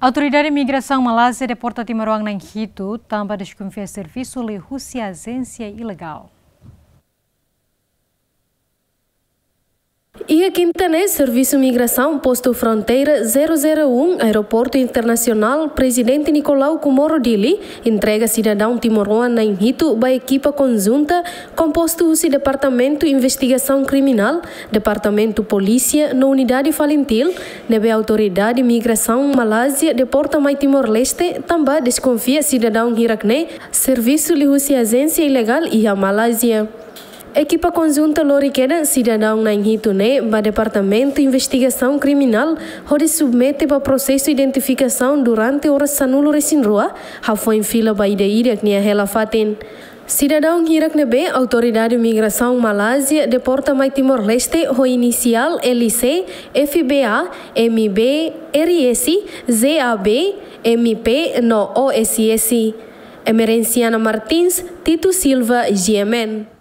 Autoridade de Imigração Malásia Timaruang na Hito, também desconfia serviço de agência ilegal. E a Quintané, Serviço Migração, Posto Fronteira 001, Aeroporto Internacional, Presidente Nicolau Comoro Dili, entrega cidadão timoroan na Inhito para equipa conjunta composto do Departamento Investigação Criminal, Departamento Polícia, na Unidade Falentil, nebe Autoridade Migração Malásia, deporta mais Timor-Leste, também desconfia cidadão Hirakne, Serviço de Agência Ilegal e a Malásia. Equipa conjunta loriquena cidadão na Inhitune, para Departamento de Investigação Criminal, onde submete para processo de identificação durante horas sanulo resinrua, ha foi em fila para ida que nia faten. Cidadão Hirak Nebe, Autoridade de Migração Malásia, deporta mais Timor-Leste, o inicial LC, FBA, MB, RS, ZAB, MP, no OSS. Emerenciana Martins, Tito Silva, GMN.